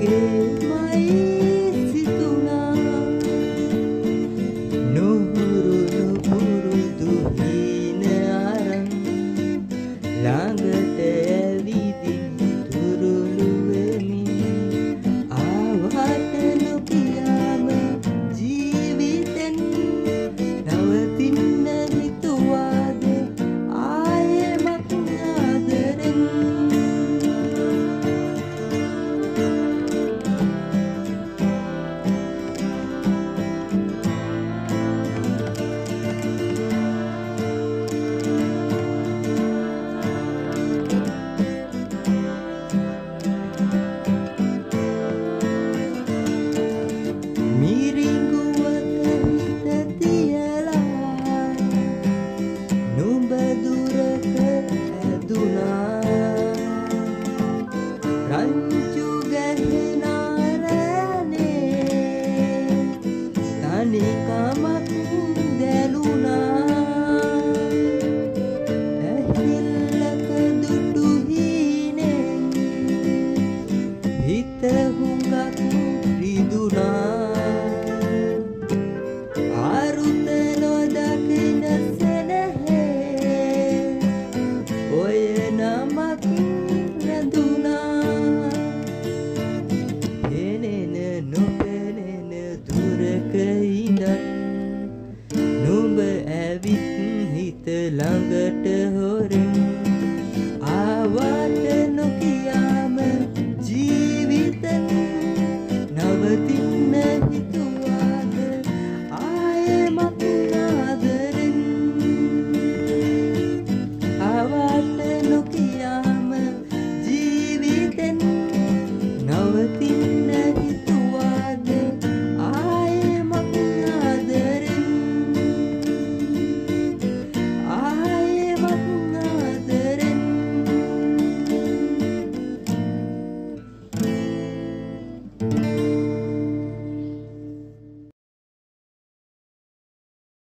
give හිත හුඟක් රිදුනා අරුත නොදකින සෙනෙහේ ඔය නමක් රැඳුනා. පෙනෙන නොපෙනෙන දුරක ඉඳන් නුඹ ඇවිත් හිත ළඟට